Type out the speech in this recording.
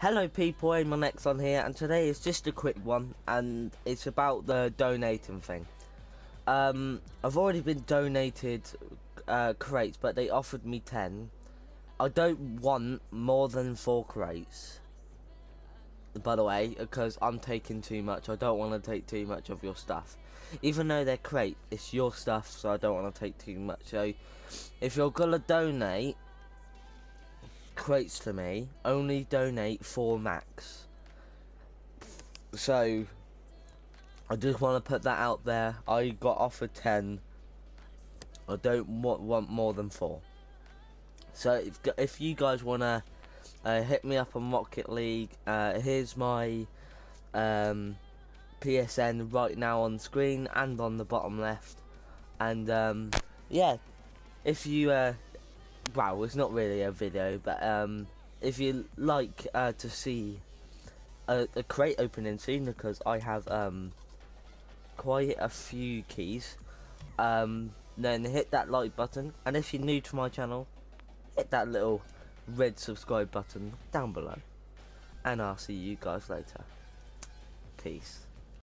Hello people, I'm on here and today is just a quick one and it's about the donating thing. Um, I've already been donated uh, crates but they offered me 10. I don't want more than 4 crates. By the way, because I'm taking too much, I don't want to take too much of your stuff. Even though they're crate, it's your stuff so I don't want to take too much. So, if you're gonna donate, crates to me, only donate four max. So, I just want to put that out there. I got offered 10. I don't want, want more than four. So, if, if you guys want to uh, hit me up on Rocket League, uh, here's my um, PSN right now on screen and on the bottom left. And um, yeah, if you uh, well, it's not really a video, but um, if you like uh, to see a, a crate opening soon, because I have um, quite a few keys, um, then hit that like button, and if you're new to my channel, hit that little red subscribe button down below, and I'll see you guys later. Peace.